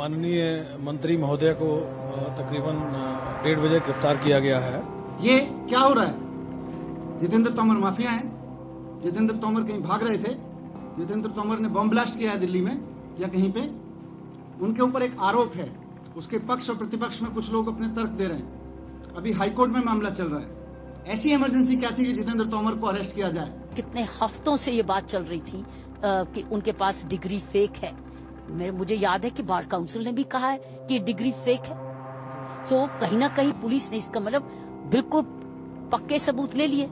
माननीय मंत्री महोदय को तकरीबन डेढ़ बजे गिरफ़्तार किया गया है। ये क्या हो रहा है? जितेंद्र तोमर माफिया है? जितेंद्र तोमर कहीं भाग रहे थे? जितेंद्र तोमर ने बम ब्लास्ट किया है दिल्ली में या कहीं पे? उनके ऊपर एक आरोप है। उसके पक्ष और प्रतिपक्ष में कुछ लोग अपने तर्क दे रहे हैं। अभी हाईकोर्ट में मामला चल रहा है। ऐसी इमरजेंसी क्या थी कि जितेंद्र तोमर को अरेस्ट किया जाए? कितने हफ्तों से ये बात चल रही थी आ, कि उनके पास डिग्री फेक है। मेरे मुझे याद है कि बार काउंसिल ने भी कहा है कि डिग्री फेक है। सो so, कहीं ना कहीं पुलिस ने इसका मतलब बिल्कुल पक्के सबूत ले लिए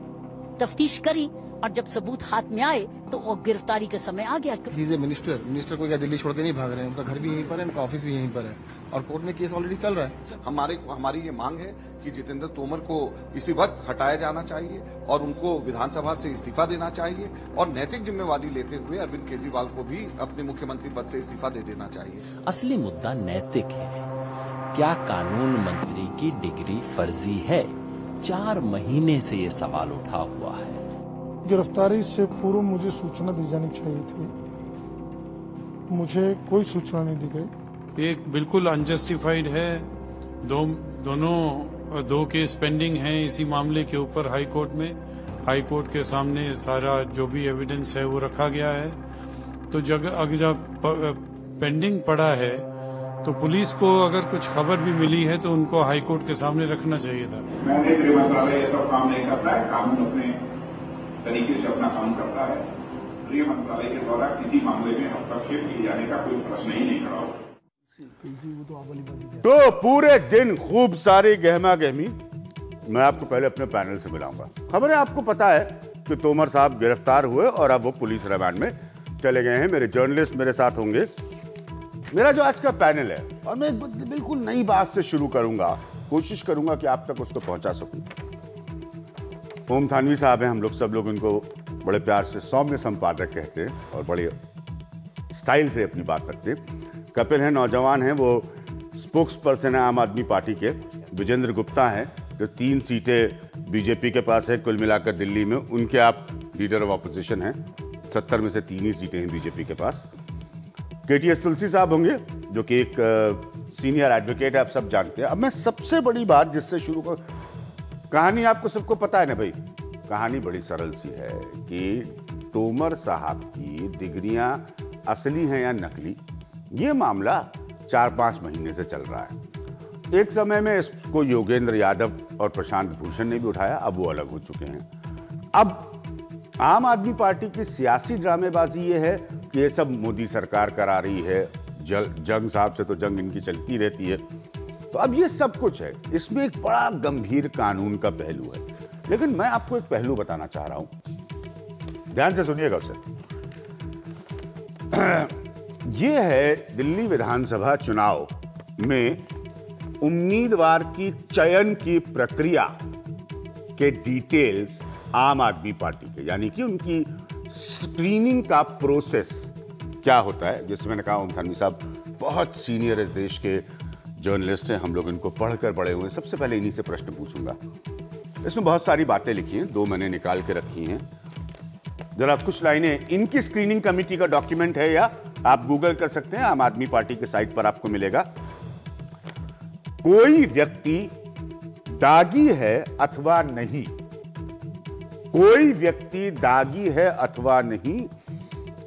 तफ्तीश करी। और जब सबूत हाथ में आए तो वो गिरफ्तारी का समय आ गया मिनिस्टर मिनिस्टर को क्या दिल्ली छोड़ के नहीं भाग रहे हैं? उनका घर भी यहीं पर है उनका ऑफ़िस भी यहीं पर है। और कोर्ट में केस ऑलरेडी चल रहा है। हमारे हमारी ये मांग है कि जितेंद्र तोमर को इसी वक्त हटाया जाना चाहिए और उनको विधानसभा से इस्तीफा देना चाहिए और नैतिक जिम्मेवारी लेते हुए अरविंद केजरीवाल को भी अपने मुख्यमंत्री पद से इस्तीफा दे देना चाहिए। असली मुद्दा नैतिक है। क्या कानून मंत्री की डिग्री फर्जी है? चार महीने से ये सवाल उठा हुआ है। गिरफ्तारी से पूर्व मुझे सूचना दी जानी चाहिए थी। मुझे कोई सूचना नहीं दी गई। एक बिल्कुल अनजस्टिफाइड है। दो दोनों दो केस पेंडिंग हैं इसी मामले के ऊपर हाई कोर्ट में। हाई कोर्ट के सामने सारा जो भी एविडेंस है वो रखा गया है। तो जग अगर जब पेंडिंग पड़ा है तो पुलिस को अगर कुछ खबर भी मिली है तो उनको हाई कोर्ट के सामने रखना चाहिए था। मैंने गृह मंत्रालय काम नहीं करता है। कानून अपने तरीके से अपना काम करता है। गृह मंत्रालय के द्वारा किसी मामले में हस्तक्षेप किए जाने का कोई प्रश्न ही नहीं खड़ा होगा तो पूरे दिन खूब सारी गहमा गहमी। मैं आपको पहले अपने पैनल से मिलाऊँगा। खबर है आपको पता है कि तोमर साहब गिरफ़्तार हुए और अब वो पुलिस रिमांड में चले गए हैं। मेरे जर्नलिस्ट मेरे साथ होंगे। मेरा जो आज का पैनल है, और मैं बिल्कुल नई बात से शुरू करूँगा, कोशिश करूँगा कि आप तक उसको पहुँचा सकूँ। ओम थानवी साहब हैं, हम लोग सब लोग उनको बड़े प्यार से सौम्य संपादक कहते हैं और बड़े स्टाइल से अपनी बात रखते हैं। कपिल हैं, नौजवान हैं, वो स्पोक्स पर्सन है आम आदमी पार्टी के। विजेंद्र गुप्ता हैं, जो तीन सीटें बीजेपी के पास है, कुल मिलाकर दिल्ली में। उनके आप लीडर ऑफ़ अपोजिशन हैं, सत्तर में से तीन ही सीटें हैं बीजेपी के पास। के टी एस तुलसी साहब होंगे, जो कि एक सीनियर एडवोकेट है, आप सब जानते हैं। अब मैं सबसे बड़ी बात जिससे शुरू कर कहानी आपको सबको पता है ना भाई? कहानी बड़ी सरल सी है कि तोमर साहब की डिग्रियाँ असली हैं या नकली? ये मामला चार पाँच महीने से चल रहा है। एक समय में इसको योगेंद्र यादव और प्रशांत भूषण ने भी उठाया, अब वो अलग हो चुके हैं। अब आम आदमी पार्टी की सियासी ड्रामेबाजी ये है कि ये सब मोदी सरकार करा रही है। जंग साहब से तो जंग इनकी चलती रहती है। तो अब ये सब कुछ है। इसमें एक बड़ा गंभीर कानून का पहलू है। लेकिन मैं आपको एक पहलू बताना चाह रहा हूँ। ध्यान से सुनिएगा उसे। ये है दिल्ली विधानसभा चुनाव में उम्मीदवार की चयन की प्रक्रिया के डिटेल्स आम आदमी पार्टी के, यानी कि उनकी स्क्रीनिंग का प्रोसेस क्या होता है, जिसमें मैंने कहा, ओम थानवी साहब, बहुत सीनियर इस देश के जर्नलिस्ट हैं, हम लोग इनको पढ़कर पढ़े हुए सबसे पहले इन्हीं से प्रश्न पूछूँगा। इसमें बहुत सारी बातें लिखी हैं, दो मैंने निकाल के रखी हैं। जरा कुछ लाइनें, इनकी स्क्रीनिंग कमेटी का डॉक्यूमेंट है या आप गूगल कर सकते हैं, आम आदमी पार्टी के साइट पर आपको मिलेगा। कोई व्यक्ति दागी है अथवा नहीं? कोई व्यक्ति दागी है अथवा नहीं?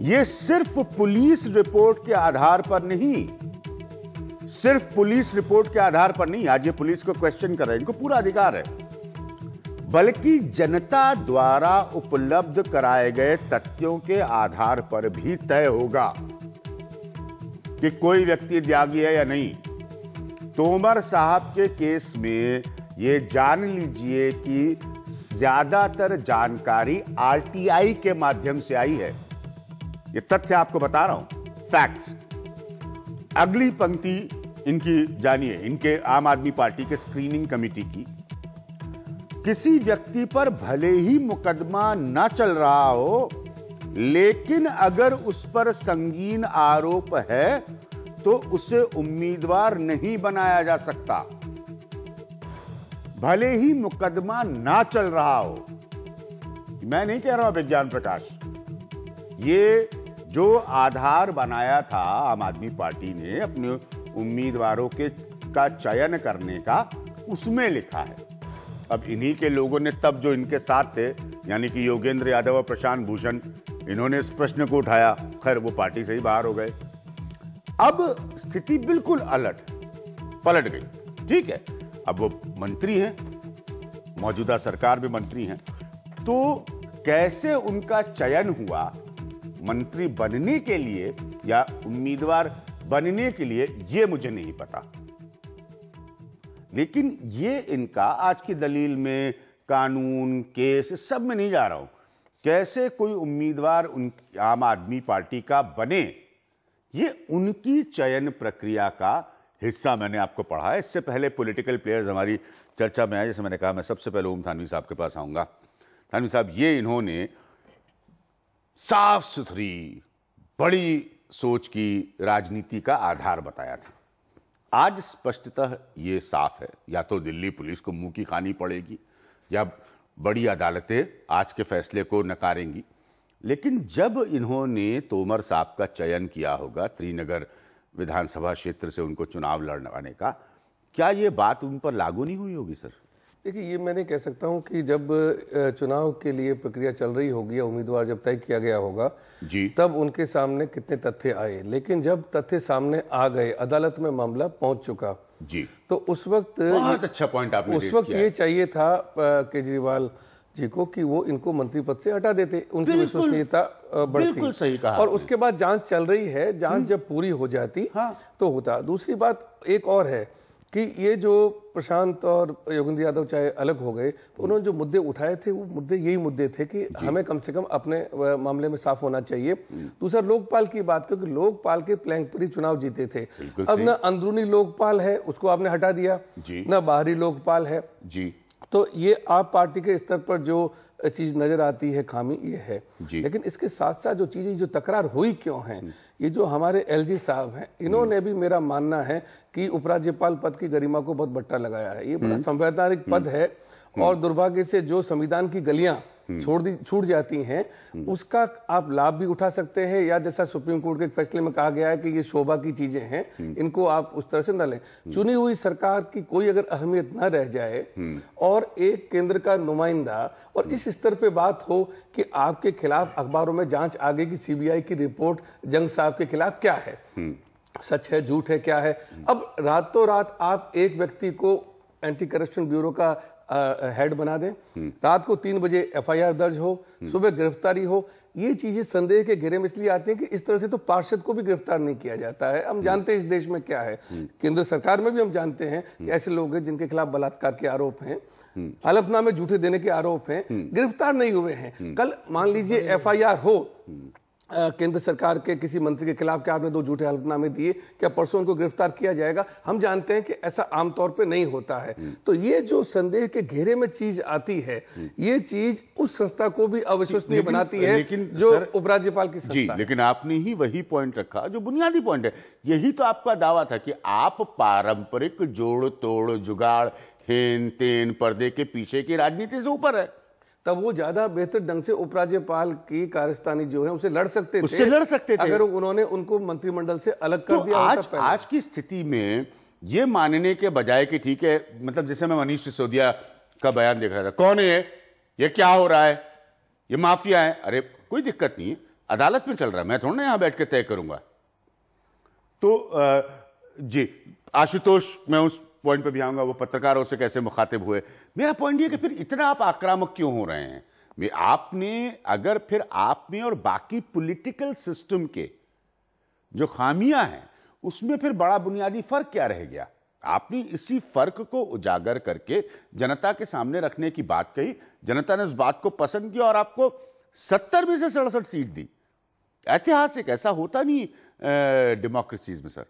यह सिर्फ़ पुलिस रिपोर्ट के आधार पर नहीं। सिर्फ़ पुलिस रिपोर्ट के आधार पर नहीं, आज ये पुलिस को क्वेश्चन कर रहे हैं। इनको पूरा अधिकार है। बल्कि जनता द्वारा उपलब्ध कराए गए तथ्यों के आधार पर भी तय होगा कि कोई व्यक्ति त्यागी है या नहीं। तोमर साहब के केस में यह जान लीजिए कि ज़्यादातर जानकारी आरटीआई के माध्यम से आई है। यह तथ्य आपको बता रहा हूँ। फैक्ट्स अगली पंक्ति इनकी, जानिए, इनके आम आदमी पार्टी के स्क्रीनिंग कमेटी की, किसी व्यक्ति पर भले ही मुकदमा न चल रहा हो, लेकिन अगर उस पर संगीन आरोप है तो उसे उम्मीदवार नहीं बनाया जा सकता। भले ही मुकदमा ना चल रहा हो। मैं नहीं कह रहा हूँ विज्ञान प्रकाश। ये जो आधार बनाया था आम आदमी पार्टी ने अपने उम्मीदवारों के का चयन करने का उसमें लिखा है। अब इन्हीं के लोगों ने तब जो इनके साथ थे, यानी कि योगेंद्र यादव और प्रशांत भूषण, इन्होंने इस प्रश्न को उठाया। खैर, वो पार्टी से ही बाहर हो गए। अब स्थिति बिल्कुल अलट पलट गई। ठीक है, अब वो मंत्री हैं, मौजूदा सरकार में मंत्री हैं। तो कैसे उनका चयन हुआ, मंत्री बनने के लिए या उम्मीदवार बनने के लिए ये मुझे नहीं पता। लेकिन ये इनका आज की दलील में कानून, केस सब में नहीं जा रहा हूँ। कैसे कोई उम्मीदवार उन, आम आदमी पार्टी का बने? ये उनकी चयन प्रक्रिया का हिस्सा मैंने आपको पढ़ा है। इससे पहले पॉलिटिकल प्लेयर्स हमारी चर्चा में आए, जैसे मैंने कहा, मैं सबसे पहले ओम थानवी साहब के पास आऊँगा। थानवी साहब, ये इन्होंने साफ़ सुथरी बड़ी सोच की राजनीति का आधार बताया था। आज स्पष्टतः ये साफ़ है। या तो दिल्ली पुलिस को मुँह की खानी पड़ेगी, या बड़ी अदालतें आज के फैसले को नकारेंगी। लेकिन जब इन्होंने तोमर साहब का चयन किया होगा, त्रिनगर विधानसभा क्षेत्र से उनको चुनाव लड़वाने का, क्या ये बात उन पर लागू नहीं हुई होगी, सर? देखिए ये मैंने कह सकता हूँ कि जब चुनाव के लिए प्रक्रिया चल रही होगी या उम्मीदवार जब तय किया गया होगा जी। तब उनके सामने कितने तथ्य आए। लेकिन जब तथ्य सामने आ गए अदालत में मामला पहुँच चुका जी। तो उस वक्त बहुत अच्छा पॉइंट आपने उस वक्त ये चाहिए था केजरीवाल जी को कि वो इनको मंत्री पद से हटा देते उनकी विश्वसनीयता बढ़ती। सही कहा और उसके बाद जाँच चल रही है जाँच जब पूरी हो जाती हाँ। तो होता। दूसरी बात एक और है कि ये जो प्रशांत और योगेंद्र यादव चाहे अलग हो गए तो उन्होंने जो मुद्दे उठाए थे वो मुद्दे यही मुद्दे थे कि हमें कम से कम अपने मामले में साफ़ होना चाहिए। दूसरा लोकपाल की बात क्योंकि लोकपाल के प्लैंक पर ही चुनाव जीते थे। अब ना अंदरूनी लोकपाल है उसको आपने हटा दिया। ना न बाहरी लोकपाल है। जी। तो ये आप पार्टी के स्तर पर जो चीज़ नज़र आती है खामी ये है। लेकिन इसके साथ साथ जो चीज़ें जो तकरार हुई क्यों है ये जो हमारे एलजी साहब हैं इन्होंने भी मेरा मानना है कि उपराज्यपाल पद की गरिमा को बहुत बट्टा लगाया है। ये बड़ा संवैधानिक पद है। और दुर्भाग्य से जो संविधान की गलियाँ छोड़ दी छूट जाती हैं उसका आप लाभ भी उठा सकते हैं या जैसा सुप्रीम कोर्ट के फैसले में कहा गया है कि ये शोभा की चीज़ें हैं इनको आप उस तरह से न लें। चुनी हुई सरकार की कोई अगर अहमियत न रह जाए और एक केंद्र का नुमाइंदा और इस स्तर पे बात हो कि आपके खिलाफ अखबारों में जाँच आगे की सीबीआई की रिपोर्ट जंग साहब के खिलाफ क्या है? सच है झूठ है क्या है? अब रातों रात आप एक व्यक्ति को एंटी करप्शन ब्यूरो का हेड बना दें। रात को तीन बजे एफआईआर दर्ज हो, सुबह गिरफ्तारी हो। ये चीज़ें संदेह के घेरे में इसलिए आती हैं कि इस तरह से तो पार्षद को भी गिरफ़्तार नहीं किया जाता है। हम जानते हैं इस देश में क्या है। केंद्र सरकार में भी हम जानते हैं कि ऐसे लोग हैं जिनके खिलाफ बलात्कार के आरोप हैं। हलफनामे झूठे देने के आरोप हैं। गिरफ़्तार नहीं हुए हैं। कल मान लीजिए एफआईआर हो केंद्र सरकार के किसी मंत्री के खिलाफ क्या आपने दो झूठे हल्फनामे दिए? क्या परसों उनको गिरफ़्तार किया जाएगा? हम जानते हैं कि ऐसा आमतौर पे नहीं होता है। तो ये जो संदेह के घेरे में चीज़ आती है ये चीज़ उस संस्था को भी अविश्वसनीय बनाती है लेकिन जो उपराज्यपाल की जी लेकिन आपने ही वही पॉइंट रखा जो बुनियादी पॉइंट है। यही तो आपका दावा था कि आप पारंपरिक जोड़ तोड़ जुगाड़ हेन तेन पर्दे के पीछे की राजनीति से ऊपर है। तब वो ज़्यादा बेहतर ढंग से उपराज्यपाल की कार्यस्थानी जो है उसे लड़ सकते थे। उससे लड़ सकते थे। अगर उन्होंने उनको मंत्रिमंडल से अलग कर तो दिया आज आज की स्थिति में ये मानने के बजाय कि ठीक है मतलब जैसे मैं मनीष सिसोदिया का बयान देख रहा था कौन है ये? ये क्या हो रहा है? ये माफिया है? अरे कोई दिक्कत नहीं अदालत में चल रहा है मैं थोड़ा ना यहाँ बैठ के तय करूँगा। तो जी आशुतोष मैं उस पॉइंट पे भी आऊँगा, वो पत्रकारों से कैसे मुखातिब हुए। मेरा पॉइंट ये कि फिर इतना आप आक्रामक क्यों हो रहे हैं? आपने, अगर फिर आप में और बाकी पॉलिटिकल सिस्टम के जो खामियाँ हैं, उसमें फिर बड़ा बुनियादी फ़र्क क्या रह गया? आपने इसी फ़र्क को उजागर करके जनता के सामने रखने की बात कही। जनता ने उस बात को पसंद किया और आपको सत्तर में से सड़सठ सीट दी। ऐतिहासिक, ऐसा होता नहीं डेमोक्रेसीज में सर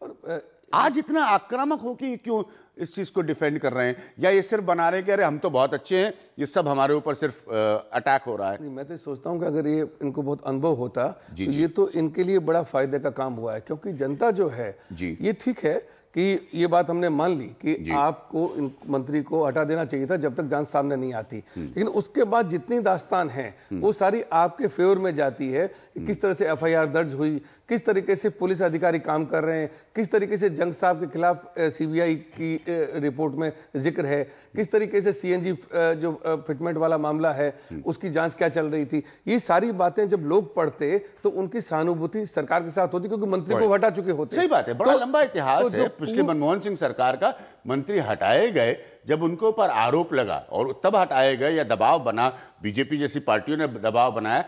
और आज इतना आक्रामक हो कि क्यों इस चीज़ को डिफेंड कर रहे हैं? या ये सिर्फ़ बना रहे हैं कि अरे हम तो बहुत अच्छे हैं ये सब हमारे ऊपर सिर्फ़ अटैक हो रहा है। मैं तो सोचता हूँ कि अगर ये इनको बहुत अनुभव होता जी, तो जी। ये तो इनके लिए बड़ा फ़ायदे का काम हुआ है क्योंकि जनता जो है जी। ये ठीक है कि ये बात हमने मान ली कि आपको इन मंत्री को हटा देना चाहिए था जब तक जान सामने नहीं आती। लेकिन उसके बाद जितनी दास्तान है वो सारी आपके फेवर में जाती है किस तरह से एफआईआर दर्ज हुई किस तरीके से पुलिस अधिकारी काम कर रहे हैं किस तरीके से जंग साहब के खिलाफ सीबीआई की रिपोर्ट में ज़िक्र है किस तरीके से सीएनजी जो फिटमेंट वाला मामला है उसकी जाँच क्या चल रही थी ये सारी बातें जब लोग पढ़ते तो उनकी सहानुभूति सरकार के साथ होती क्योंकि मंत्री को हटा चुके होते। सही बात है बड़ा तो- लंबा इतिहास तो है। पिछले मनमोहन सिंह सरकार का मंत्री हटाए गए जब उनके ऊपर आरोप लगा और तब हटाए गए या दबाव बना बीजेपी जैसी पार्टियों ने दबाव बनाया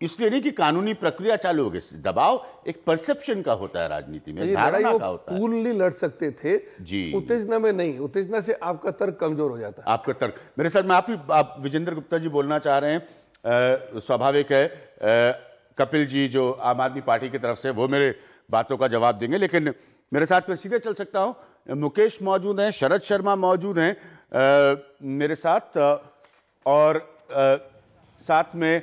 इसलिए नहीं कि कानूनी प्रक्रिया चालू हो गई दबाव एक परसेप्शन का होता है राजनीति में धारणा का होता है। लड़ सकते थे। जी। उत्तेजना में नहीं उत्तेजना से आपका तर्क कमज़ोर हो जाता। है आपका तर्क। मेरे साथ में आप ही आप विजेंद्र गुप्ता जी बोलना चाह रहे हैं स्वाभाविक है अ, कपिल जी जो आम आदमी पार्टी की तरफ़ से वो मेरे बातों का जवाब देंगे लेकिन मेरे साथ में सीधे चल सकता हूँ। मुकेश मौजूद हैं शरद शर्मा मौजूद हैं मेरे साथ और साथ में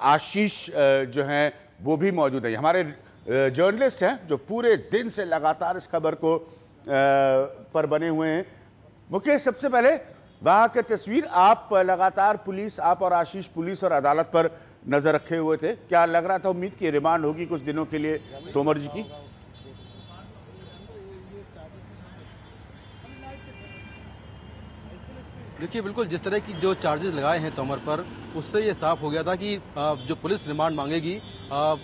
आशीष जो हैं, वो भी मौजूद हैं। हमारे जर्नलिस्ट हैं, जो पूरे दिन से लगातार इस खबर को पर बने हुए हैं। मुकेश, सबसे पहले, वहाँ की तस्वीर, आप लगातार पुलिस, आप और आशीष पुलिस और अदालत पर नज़र रखे हुए थे। क्या लग रहा था उम्मीद की रिमांड होगी कुछ दिनों के लिए? तोमर जी की। देखिए बिल्कुल जिस तरह की जो चार्जेस लगाए हैं तोमर पर उससे ये साफ़ हो गया था कि जो पुलिस रिमांड मांगेगी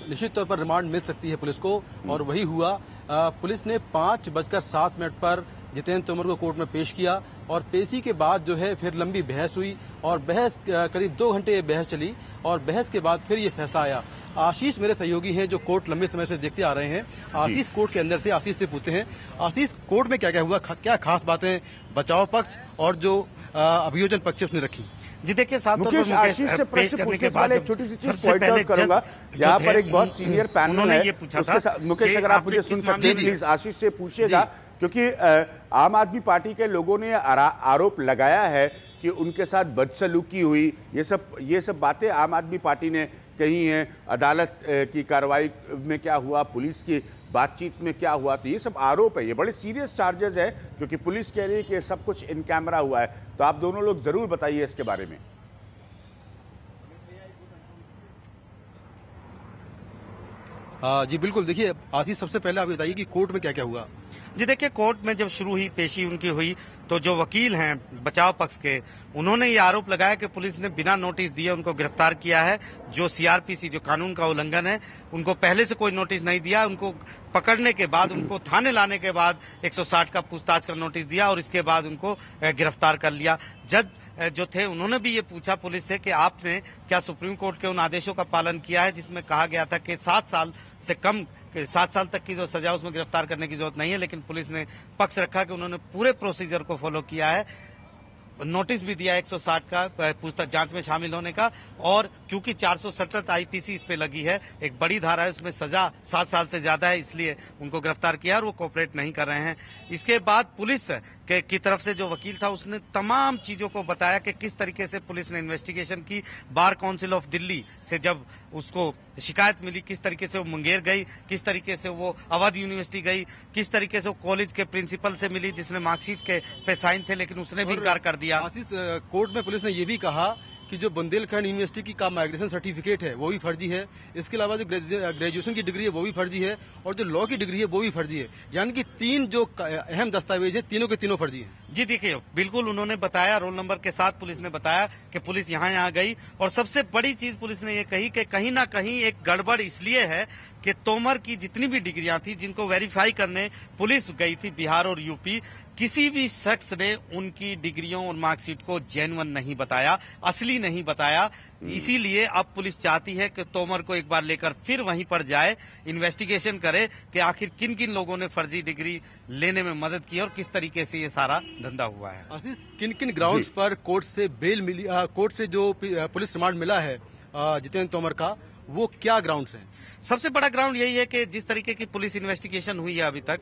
निश्चित तौर पर रिमांड मिल सकती है पुलिस को और वही हुआ। पुलिस ने पाँच बजकर सात मिनट पर जितेंद्र तोमर को कोर्ट में पेश किया और पेशी के बाद जो है फिर लंबी बहस हुई और बहस करीब दो घंटे ये बहस चली और बहस के बाद फिर ये फैसला आया। आशीष मेरे सहयोगी हैं जो कोर्ट लंबे समय से देखते आ रहे हैं। आशीष कोर्ट के अंदर थे आशीष से पूछते हैं आशीष कोर्ट में क्या क्या हुआ क्या खास बातें? बचाव पक्ष और जो अभियोजन पक्ष उसने रखी। जी देखिए पर मुकेश आशीष से प्रश्न पूछने के बाद एक छोटी सी चीज़ पॉइंट आउट करूँगा। यहाँ पर एक बहुत सीनियर पैनल उन्होंने है। ये पूछा था मुकेश अगर आप मुझे सुन सकते हैं प्लीज़ आशीष से पूछिएगा क्योंकि आम आदमी पार्टी के लोगों ने आरोप लगाया है कि उनके साथ बदसलूकी हुई। ये सब ये सब बातें आम आदमी पार्टी ने कही हैं। अदालत की कार्रवाई में क्या हुआ पुलिस की बातचीत में क्या हुआ तो ये सब आरोप है ये बड़े सीरियस चार्जेस है क्योंकि पुलिस कह रही है कि सब कुछ इन कैमरा हुआ है। तो आप दोनों लोग ज़रूर बताइए इसके बारे में। हाँ जी बिल्कुल। देखिए आशीष सबसे पहले आप बताइए कि कोर्ट में क्या क्या हुआ? जी देखिए कोर्ट में जब शुरू हुई पेशी उनकी हुई तो जो वकील हैं बचाव पक्ष के, उन्होंने ये आरोप लगाया कि पुलिस ने बिना नोटिस दिए उनको गिरफ़्तार किया है। जो सीआरपीसी, जो कानून का उल्लंघन है, उनको पहले से कोई नोटिस नहीं दिया। उनको पकड़ने के बाद, उनको थाने लाने के बाद 160 का पूछताछ का नोटिस दिया और इसके बाद उनको गिरफ़्तार कर लिया। जज जो थे, उन्होंने भी ये पूछा पुलिस से कि आपने क्या सुप्रीम कोर्ट के उन आदेशों का पालन किया है, जिसमें कहा गया था कि सात साल से कम सात साल तक की जो सजा उसमें गिरफ़्तार करने की ज़रूरत नहीं है, लेकिन पुलिस ने पक्ष रखा कि उन्होंने पूरे प्रोसीजर को फॉलो किया है। नोटिस भी दिया 160 का पूछताछ जाँच में शामिल होने का। और क्योंकि 467 आईपीसी इस पे लगी है, एक बड़ी धारा है, उसमें सजा सात साल से ज़्यादा है, इसलिए उनको गिरफ़्तार किया और वो कॉपरेट नहीं कर रहे हैं। इसके बाद पुलिस के की तरफ़ से जो वकील था उसने तमाम चीज़ों को बताया कि किस तरीके से पुलिस ने इन्वेस्टिगेशन की। बार काउंसिल ऑफ़ दिल्ली से जब उसको शिकायत मिली किस तरीके से वो मुंगेर गई किस तरीके से वो अवध यूनिवर्सिटी गई किस तरीके से वो कॉलेज के प्रिंसिपल से मिली जिसने मार्कशीट के पे साइन थे लेकिन उसने भी इनकार कर दिया। कोर्ट में पुलिस ने ये भी कहा कि जो बुंदेलखंड यूनिवर्सिटी की का माइग्रेशन सर्टिफिकेट है, वो भी फर्जी है। इसके अलावा जो ग्रेजुएशन की डिग्री है, वो भी फर्जी है और जो लॉ की डिग्री है, वो भी फर्जी है। यानी कि तीन जो अहम दस्तावेज़ है, तीनों के तीनों फर्जी है। जी देखिए, बिल्कुल उन्होंने बताया, रोल नंबर के साथ पुलिस ने बताया कि पुलिस यहाँ यहाँ गई। और सबसे बड़ी चीज़ पुलिस ने ये कही कि कहीं ना कहीं एक गड़बड़ इसलिए है कि तोमर की जितनी भी डिग्रियाँ थी जिनको वेरीफाई करने पुलिस गई थी बिहार और यूपी किसी भी शख्स ने उनकी डिग्रियों और मार्कशीट को जेन्युइन नहीं बताया असली नहीं बताया। इसीलिए अब पुलिस चाहती है कि तोमर को एक बार लेकर फिर वहीं पर जाए इन्वेस्टिगेशन करे कि आखिर किन किन लोगों ने फर्जी डिग्री लेने में मदद की और किस तरीके से ये सारा धंधा हुआ है। आशीष किन किन ग्राउंड्स पर कोर्ट से बेल मिली कोर्ट से जो पुलिस रिमांड मिला है जितेंद्र तोमर का वो क्या ग्राउंड्स हैं? सबसे बड़ा ग्राउंड यही है कि जिस तरीके की पुलिस इन्वेस्टिगेशन हुई है अभी तक,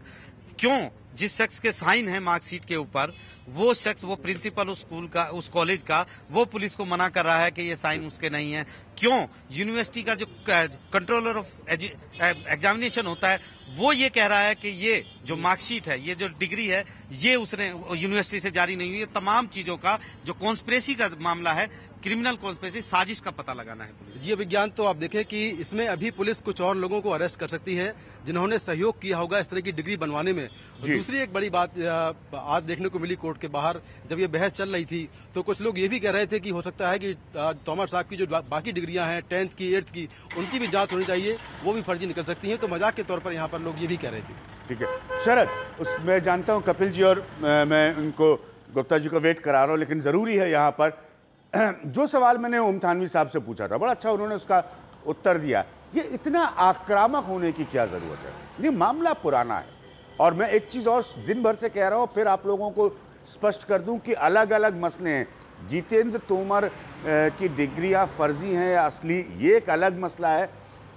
क्यों? जिस शख्स के साइन है मार्कशीट के ऊपर, वो शख्स, वो प्रिंसिपल उस स्कूल का, उस कॉलेज का, वो पुलिस को मना कर रहा है कि ये साइन उसके नहीं है। क्यों? यूनिवर्सिटी का जो कंट्रोलर ऑफ़ एग्जामिनेशन होता है, वो ये कह रहा है कि ये जो मार्कशीट है, ये जो डिग्री है, ये उसने यूनिवर्सिटी से जारी नहीं हुई। है तमाम चीज़ों का, जो कॉन्स्परेसी का मामला है क्रिमिनल कॉन्स्पिरेसी साजिश का पता लगाना है पुलिस। जी विज्ञान तो आप देखें कि इसमें अभी पुलिस कुछ और लोगों को अरेस्ट कर सकती है जिन्होंने सहयोग किया होगा इस तरह की डिग्री बनवाने में। दूसरी एक बड़ी बात आज देखने को मिली कोर्ट के बाहर जब ये बहस चल रही थी तो कुछ लोग ये भी कह रहे थे कि हो सकता है कि तोमर साहब की जो बाकी डिग्रियाँ हैं टेंथ की एट्थ की उनकी भी जाँच होनी चाहिए वो भी फर्जी निकल सकती है। तो मज़ाक के तौर पर यहाँ पर लोग ये भी कह रहे थे। ठीक है। शरद उस मैं जानता हूँ कपिल जी और मैं उनको गुप्ता जी को वेट करा रहा हूँ लेकिन ज़रूरी है यहाँ पर जो सवाल मैंने ओम थानवी साहब से पूछा था, बड़ा अच्छा उन्होंने उसका उत्तर दिया। ये इतना आक्रामक होने की क्या ज़रूरत है? ये मामला पुराना है। और मैं एक चीज़ और दिन भर से कह रहा हूँ, फिर आप लोगों को स्पष्ट कर दूँ कि अलग अलग मसले हैं। जितेंद्र तोमर की डिग्रियाँ फर्जी हैं या असली, ये एक अलग मसला है।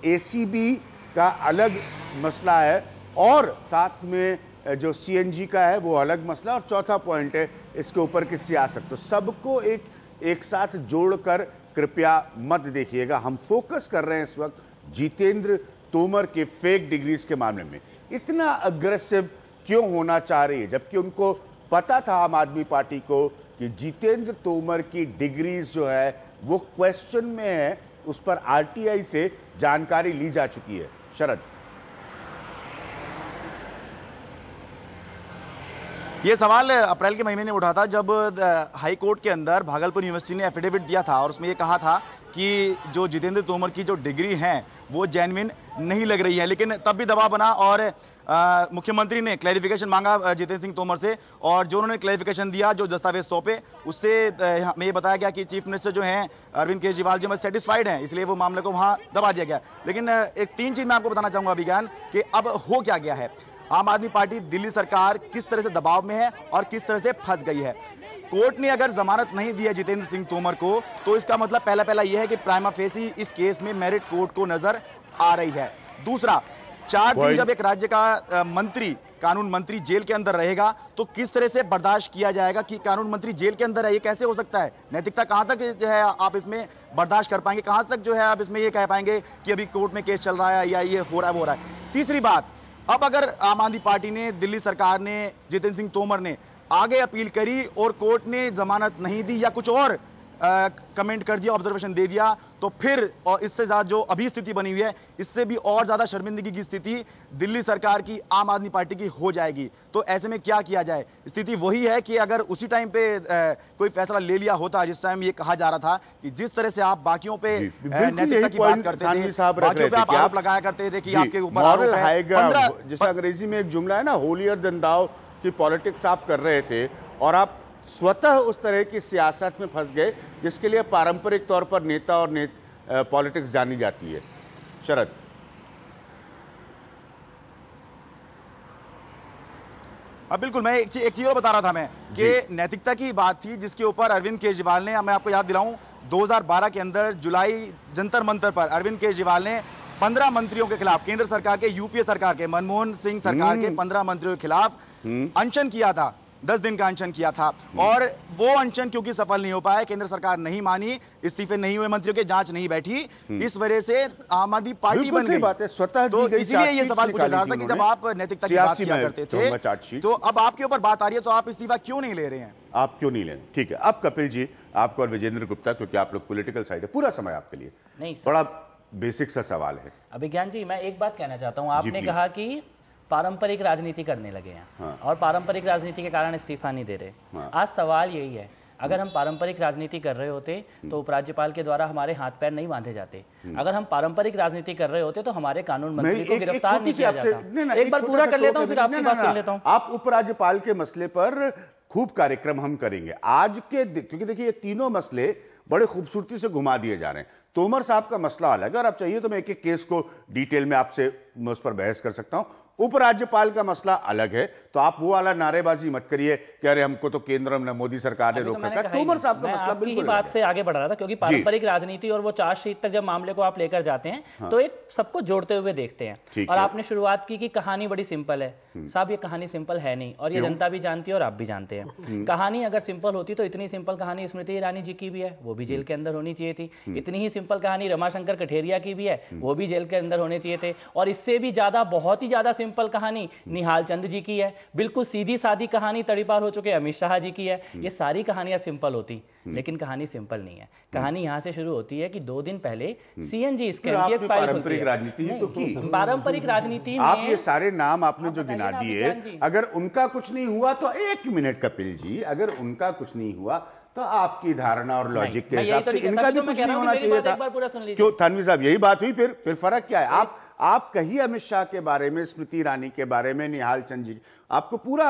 एसीबी का अलग मसला है। और साथ में जो सीएनजी का है, वो अलग मसला और चौथा पॉइंट है, इसके ऊपर की सियासत तो सबको एक एक साथ जोड़कर कृपया मत देखिएगा। हम फोकस कर रहे हैं इस वक्त जितेंद्र तोमर के फेक डिग्रीज के मामले में। इतना अग्रेसिव क्यों होना चाह रही है? जबकि उनको पता था आम आदमी पार्टी को कि जितेंद्र तोमर की डिग्रीज जो है, वो क्वेश्चन में है, उस पर आरटीआई से जानकारी ली जा चुकी है। शरद ये सवाल अप्रैल के महीने में उठा था जब हाई कोर्ट के अंदर भागलपुर यूनिवर्सिटी ने एफिडेविट दिया था और उसमें ये कहा था कि जो जितेंद्र तोमर की जो डिग्री है, वो जेनविन नहीं लग रही है। लेकिन तब भी दबाव बना और मुख्यमंत्री ने क्लैरिफिकेशन मांगा जितेंद्र सिंह तोमर से और जो उन्होंने क्लैरिफिकेशन दिया, जो दस्तावेज़ सौंपे, उससे हमें ये बताया गया कि चीफ मिनिस्टर जो हैं, अरविंद केजरीवाल जी में सेटिस्फाइड हैं, इसलिए वो मामले को वहाँ दबा दिया गया। लेकिन एक तीन चीज़ मैं आपको बताना चाहूँगा अभिज्ञान, कि अब हो क्या गया है? आम आदमी पार्टी दिल्ली सरकार किस तरह से दबाव में है और किस तरह से फंस गई है? कोर्ट ने अगर जमानत नहीं दी है जितेंद्र सिंह तोमर को तो इसका मतलब पहला पहला यह है कि प्राइमा फेसी इस केस में मेरिट कोर्ट को नज़र आ रही है। दूसरा चार दिन जब एक राज्य का मंत्री कानून मंत्री जेल के अंदर रहेगा तो किस तरह से बर्दाश्त किया जाएगा कि कानून मंत्री जेल के अंदर है? ये कैसे हो सकता है? नैतिकता कहाँ तक जो है आप इसमें बर्दाश्त कर पाएँगे? कहाँ तक जो है आप इसमें ये कह पाएँगे कि अभी कोर्ट में केस चल रहा है या ये हो रहा है वो हो रहा है? तीसरी बात अब अगर आम आदमी पार्टी ने, दिल्ली सरकार ने, जितेंद्र सिंह तोमर ने आगे अपील करी और कोर्ट ने जमानत नहीं दी या कुछ और कमेंट कर दिया ऑब्जर्वेशन दे दिया तो फिर और इससे ज़्यादा जो अभी स्थिति बनी हुई है इससे भी और ज़्यादा शर्मिंदगी की स्थिति दिल्ली सरकार की आम आदमी पार्टी की हो जाएगी। तो ऐसे में क्या किया जाए? स्थिति वही है कि अगर उसी टाइम पे अ, कोई फैसला ले लिया होता जिस टाइम ये कहा जा रहा था कि जिस तरह से आप बाकियों पे नैतिकता की बात करते थे बाकियों पे आप आरोप लगाया करते थे कि आपके ऊपर जैसे अंग्रेज़ी में एक जुमला है ना होलियर देन दाव की पॉलिटिक्स आप कर रहे थे और आप स्वतः उस तरह की सियासत में फंस गए जिसके लिए पारंपरिक तौर पर नेता और नेत पॉलिटिक्स जानी जाती है। शरद। अब बिल्कुल मैं एक, चीज- एक चीज़ और बता रहा था मैं कि नैतिकता की बात थी जिसके ऊपर अरविंद केजरीवाल ने मैं आपको याद दिलाऊं 2012 के अंदर जुलाई जंतर मंतर पर अरविंद केजरीवाल ने 15 मंत्रियों के खिलाफ केंद्र सरकार के यूपीए सरकार के मनमोहन सिंह सरकार के 15 मंत्रियों के खिलाफ अनशन किया था। दस दिन का अनशन किया था। और वो अनशन क्योंकि सफल नहीं हो पाया केंद्र सरकार नहीं मानी इस्तीफे नहीं हुए मंत्रियों की जाँच नहीं बैठी इस वजह से आम आदमी पार्टी बन गई। बात है, स्वतः तो इसीलिए ये सवाल पूछा जा रहा था कि जब आप नैतिकता की बात किया करते थे तो अब आपके ऊपर बात आ रही है तो आप इस्तीफा क्यों नहीं ले रहे हैं? आप क्यों नहीं लें ठीक है अब कपिल जी आपको और विजेंद्र गुप्ता क्योंकि आप लोग पॉलिटिकल साइड है पूरा समय आपके लिए। नहीं बड़ा बेसिक सा सवाल है। अभिज्ञान जी मैं एक बात कहना चाहता हूँ। आपने कहा कि पारंपरिक राजनीति करने लगे हैं। हाँ। और पारंपरिक राजनीति के कारण इस्तीफा नहीं दे रहे। हाँ। आज सवाल यही है अगर हम पारंपरिक राजनीति कर रहे होते तो उपराज्यपाल के द्वारा हमारे हाथ पैर नहीं बांधे जाते। अगर हम पारंपरिक राजनीति कर रहे होते तो हमारे कानून मंत्री को एक- एक गिरफ़्तार नहीं किया जाता। नहीं, एक बार पूरा कर लेता हूँ फिर। आपकी बात सुन लेता हूँ। आप उपराज्यपाल के मसले पर खूब कार्यक्रम हम करेंगे। आज के क्योंकि देखिए ये तीनों मसले बड़े खूबसूरती से घुमा दिए जा रहे हैं। तोमर साहब का मसला अलग है और आप चाहिए तो मैं एक एक केस को डिटेल में आपसे मैं उस पर बहस कर सकता हूँ। उपराज्यपाल का मसला अलग है तो आप वो वाला नारेबाजी मत करिए कि अरे हमको तो केंद्र में मोदी सरकार ने तो रोक रखा ही। तोमर साहब का मसला बिल्कुल बात से आगे बढ़ रहा था क्योंकि पारंपरिक राजनीति और वो चार्जशीट तक जब मामले को आप लेकर जाते हैं हाँ। तो एक सबको जोड़ते हुए देखते हैं। और आपने शुरुआत की कि कहानी बड़ी सिंपल है। साहब ये कहानी सिंपल है नहीं और ये जनता भी जानती है और आप भी जानते हम्म। हैं कहानी अगर सिंपल होती तो इतनी सिंपल कहानी स्मृति ईरानी जी की भी है वो भी जेल के अंदर होनी चाहिए थी। हम्म। इतनी ही सिंपल कहानी रमाशंकर कठेरिया की भी है वो भी जेल के अंदर होने चाहिए थे। और इससे भी ज़्यादा बहुत ही ज़्यादा सिंपल कहानी निहाल चंद जी की है। बिल्कुल सीधी सादी कहानी तड़ीपार हो चुके अमित शाह जी की है। ये सारी कहानियाँ सिंपल होती लेकिन कहानी सिंपल नहीं है। कहानी यहाँ से शुरू होती है कि दो दिन पहले सीएनजी फिर स्कैम की एक आपने फ़ाइल खुलती पारंपरिक राजनीति तो की। पारंपरिक राजनीति आप ये सारे नाम आपने जो गिना दिए अगर उनका कुछ नहीं हुआ तो एक मिनट कपिल जी अगर उनका कुछ नहीं हुआ तो आपकी धारणा और लॉजिक के हिसाब तो से इनका भी कुछ नहीं होना चाहिए था। बार पूरा सुन लीजिए। क्यों थानवी साहब यही बात हुई फिर फिर फ़र्क क्या है? आप आप कहिए अमित शाह के बारे में स्मृति ईरानी के बारे में निहाल चंद जी आपको पूरा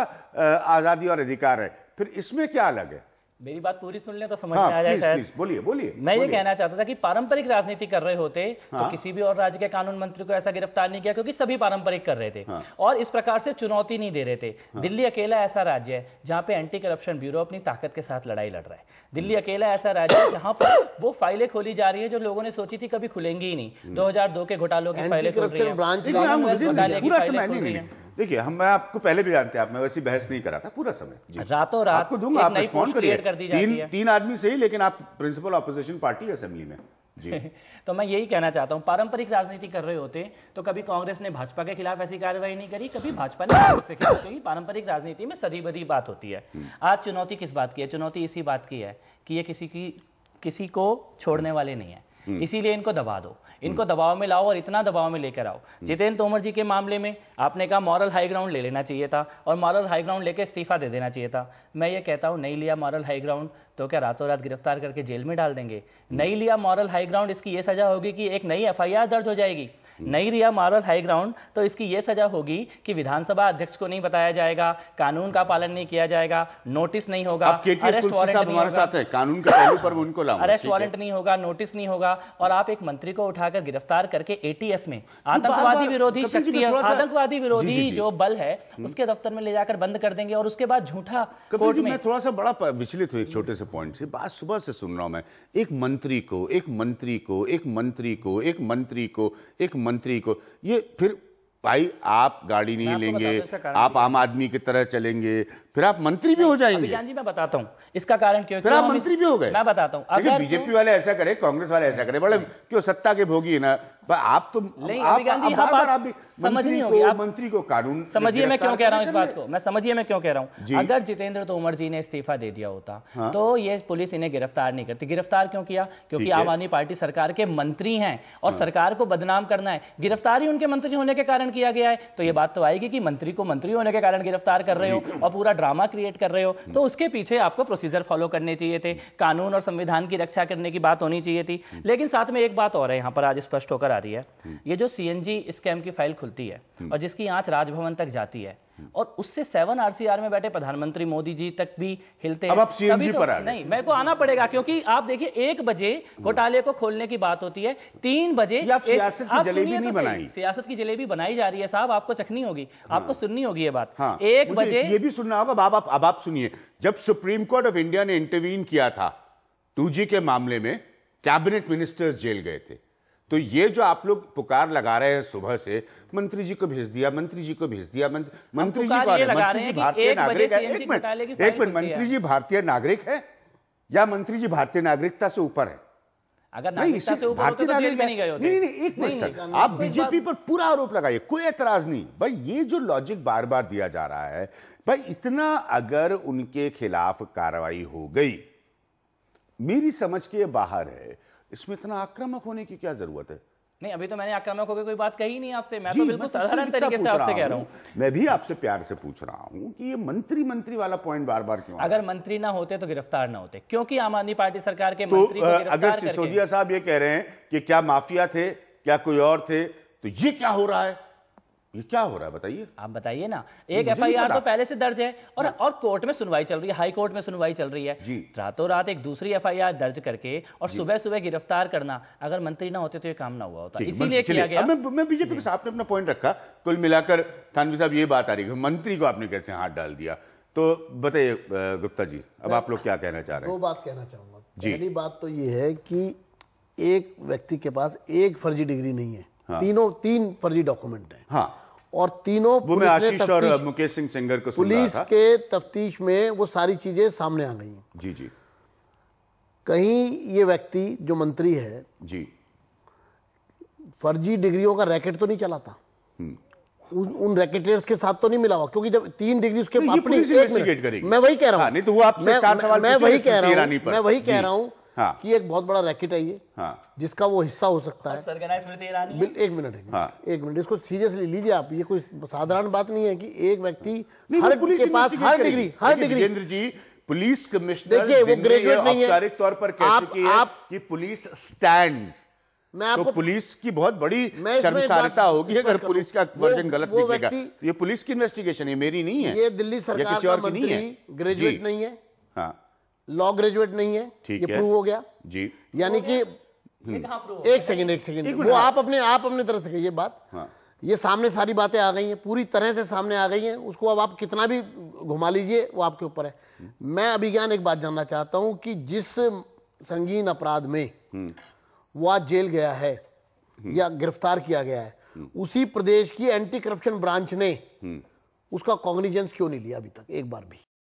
आज़ादी और अधिकार है फिर इसमें क्या अलग है? मेरी बात पूरी सुन ले तो समझ हाँ में आ जाए शायद। बोलिए बोलिए मैं ये कहना चाहता था कि पारंपरिक राजनीति कर रहे होते हाँ, तो हाँ। किसी भी और राज्य के कानून मंत्री को ऐसा गिरफ़्तार नहीं किया क्योंकि सभी पारंपरिक कर रहे थे। हाँ। और इस प्रकार से चुनौती नहीं दे रहे थे। हाँ, दिल्ली अकेला ऐसा राज्य है जहाँ पे एंटी करप्शन ब्यूरो अपनी ताकत के साथ लड़ाई लड़ रहा है। दिल्ली अकेला ऐसा राज्य है जहाँ पर वो फाइलें खोली जा रही है जो लोगों ने सोची थी कभी खुलेंगी ही नहीं। 2002 के घोटालों की फाइलें खुल रही हैं। देखिए, हम हैं मैं आपको पहले भी जानते हैं आप मैं वैसी बहस नहीं करा था पूरा समय। जी। रातों रात आपको दूँगा आप रिस्पॉन्ड करिए। तीन तीन आदमी सही लेकिन आप प्रिंसिपल ऑपोजिशन पार्टी असेंबली में। जी। तो मैं यही कहना चाहता हूँ पारंपरिक राजनीति कर रहे होते तो कभी कांग्रेस ने भाजपा के खिलाफ ऐसी कार्रवाई नहीं करी कभी भाजपा ने कांग्रेस के खिलाफ क्योंकि पारंपरिक राजनीति में सदी बदी बात होती है। आज चुनौती किस बात की है? चुनौती इसी बात की है कि ये किसी की किसी को छोड़ने वाले नहीं है। इसीलिए इनको दबा दो। इनको दबाव में लाओ और इतना दबाव में लेकर आओ। जितेंद्र तोमर जी के मामले में आपने कहा मॉरल हाई ग्राउंड ले लेना चाहिए था और मॉरल हाई ग्राउंड लेकर इस्तीफा दे देना चाहिए था। मैं ये कहता हूँ नहीं लिया मॉरल हाई ग्राउंड तो क्या रातों रात गिरफ़्तार करके जेल में डाल देंगे? नहीं लिया मॉरल हाई ग्राउंड इसकी ये सजा होगी कि एक नई एफआईआर दर्ज हो जाएगी। नहीं लिया मॉरल हाई ग्राउंड तो इसकी ये सजा होगी कि विधानसभा अध्यक्ष को नहीं बताया जाएगा कानून का पालन नहीं किया जाएगा नोटिस नहीं होगा हमारे साथ है कानून के पहलू पर उनको अरेस्ट वारंट नहीं होगा नोटिस नहीं होगा और आप एक मंत्री को उठाकर गिरफ़्तार करके एटीएस में आतंकवादी विरोधी शक्ति आतंकवादी विरोधी जी, बल है उसके दफ्तर में ले जाकर बंद कर देंगे और उसके बाद झूठा कोर्ट में मैं थोड़ा सा बड़ा विचलित हूँ एक छोटे से पॉइंट से। बात सुबह से सुन रहा हूँ मैं। एक मंत्री को एक मंत्री को एक मंत्री को एक मंत्री को एक मंत्री को। ये फिर भाई आप गाड़ी नहीं लेंगे आप आम आदमी की तरह चलेंगे फिर आप मंत्री भी हो जाएँगे। जी मैं बताता हूँ। इसका कारण क्यों फिर क्यों आप मंत्री भी हो गए। मैं बताता हूँ। अगर बीजेपी वाले ऐसा करे कांग्रेस वाले ऐसा करे बड़े क्यों सत्ता के भोगी है ना? आप तो आप, समझ मंत्री नहीं होगी, आप- मंत्री को कानून समझिए मैं क्यों कह रहा हूँ इस बात को। मैं समझिए मैं क्यों कह रहा। हूँ। अगर जितेंद्र तोमर जी ने इस्तीफा दे दिया होता हाँ। तो ये पुलिस इन्हें गिरफ़्तार नहीं करती। गिरफ़्तार क्यों किया? क्योंकि आम आदमी पार्टी सरकार के मंत्री हैं और सरकार को बदनाम करना है। गिरफ्तारी उनके मंत्री होने के कारण किया गया है। तो ये बात तो आएगी कि मंत्री को मंत्री होने के कारण गिरफ़्तार कर रहे हो और पूरा ड्रामा क्रिएट कर रहे हो तो उसके पीछे आपको प्रोसीजर फॉलो करने चाहिए थे, कानून और संविधान की रक्षा करने की बात होनी चाहिए थी। लेकिन साथ में एक बात और है, यहाँ पर आज स्पष्ट होकर आ रही है। ये जो सीएनजी स्कैम की फ़ाइल खुलती है और जिसकी आँच राजभवन तक जाती है और उससे सेवन आरसीआर में बैठे प्रधानमंत्री मोदी जी तक भी हिलते अब हैं। आप तभी तो- पर आ नहीं मेरे को आना पड़ेगा क्योंकि आप देखिए एक बजे घोटाले को खोलने की बात होती है तीन बजे आप सियासत की जलेबी नहीं तो बनाई। सियासत की जलेबी बनाई जा रही है साहब आपको चखनी होगी आपको सुननी होगी ये बात। हाँ, एक बजे ये भी सुनना होगा अब आप सुनिए। जब सुप्रीम कोर्ट ऑफ़ इंडिया ने इंटरवीन किया था टू के मामले में कैबिनेट मिनिस्टर्स जेल गए थे। तो ये जो आप लोग पुकार लगा रहे हैं सुबह से मंत्री जी को भेज दिया मंत्री जी को भेज दिया मंत्री जी लगा मंत्री जी भारतीय नागरिक है। एक मिनट एक मिनट मंत्री जी भारतीय नागरिक है या मंत्री जी भारतीय नागरिकता से ऊपर है? अगर नहीं नागरिकता से ऊपर तो जेल में नहीं गए होते। नहीं नहीं एक मिनट सर। आप बीजेपी पर पूरा आरोप लगाइए कोई एतराज़ नहीं। भाई ये जो लॉजिक बार बार दिया जा रहा है भाई इतना अगर उनके खिलाफ कार्रवाई हो गई मेरी समझ के बाहर है इसमें इतना आक्रामक होने की क्या ज़रूरत है नहीं अभी तो मैंने आक्रामक होकर कोई बात कही नहीं आपसे मैं तो बिल्कुल साधारण तरीके से आपसे कह रहा हूँ। मैं भी आपसे प्यार से पूछ रहा हूँ कि ये मंत्री मंत्री वाला पॉइंट बार बार क्यों आ रहा है? अगर मंत्री ना होते तो गिरफ़्तार ना होते क्योंकि आम आदमी पार्टी सरकार के तो मंत्री अगर सिसोदिया साहब ये कह रहे हैं कि क्या माफिया थे क्या कोई और थे तो ये क्या हो रहा है ये क्या हो रहा है बताइए। आप बताइए ना। एक एफआईआर तो पहले से दर्ज है और और कोर्ट में सुनवाई चल रही है हाई कोर्ट में सुनवाई चल रही है। जी। रातों रात एक दूसरी एफआईआर दर्ज करके और सुबह सुबह गिरफ़्तार करना अगर मंत्री ना होते तो ये काम ना हुआ होता। इसीलिए किया गया। मैं मैं बीजेपी के साथ अपना पॉइंट रखा। कुल मिलाकर थानवी साहब ये बात आ रही है मंत्री को आपने कैसे हाथ डाल दिया। तो बताइए गुप्ता जी अब आप लोग क्या कहना चाह रहे हैं? दो बात कहना चाहूँगा। जी। पहली बात तो ये है कि एक व्यक्ति के पास एक फर्जी डिग्री नहीं है। हाँ। तीनों तीन फर्जी डॉक्यूमेंट है। हाँ। और तीनों वो मैं आशीष और मुकेश सिंह सिंगर को पुलिस के तफ्तीश में वो सारी चीज़ें सामने आ गई। जी जी। कहीं ये व्यक्ति जो मंत्री है जी। फर्जी डिग्रियों का रैकेट तो नहीं चलाता। उन, उन रैकेटर्स के साथ तो नहीं मिला हुआ क्योंकि जब तीन डिग्री उसके ये अपनी। मैं वही कह रहा हाँ, हूँ नहीं तो मैं- वही कह रहा हूँ मैं वही कह रहा हूँ हाँ। कि एक बहुत बड़ा रैकेट है ये हाँ। जिसका वो हिस्सा हो सकता है। एक मिनट एक मिनट, हाँ। एक मिनट इसको सीरियसली लीजिए आप ये कोई साधारण बात नहीं है कि एक व्यक्ति हर पुलिस के पास हर डिग्री हर degree. Vijendra ji police commissioner देखिए, वो ये नहीं है। तौर पर कह आप- चुकी है आप- कि पुलिस स्टैंड्स मैं आपको तो पुलिस की बहुत बड़ी शर्मसारिता होगी अगर पुलिस का वर्जन गलत निकलेगा व्यक्ति- ये पुलिस की इन्वेस्टिगेशन है मेरी नहीं है। ये दिल्ली सरकार का है। मंत्री ग्रेजुएट नहीं है। हाँ। लॉ ग्रेजुएट नहीं है ये प्रूव हो गया। जी। यानी कि एक सेकंड एक सेकंड। वो आप अपने आप अपने तरफ़ से कहिए बात। हाँ। ये सामने सारी बातें आ गई हैं पूरी तरह से सामने आ गई हैं। उसको अब आप कितना भी घुमा लीजिए वो आपके ऊपर है। मैं अभिज्ञान एक बात जानना चाहता हूँ कि जिस संगीन अपराध में वो आज जेल गया है या गिरफ़्तार किया गया है उसी प्रदेश की एंटी करप्शन ब्रांच ने उसका कॉग्निजेंस क्यों नहीं लिया अभी तक? एक बार भी।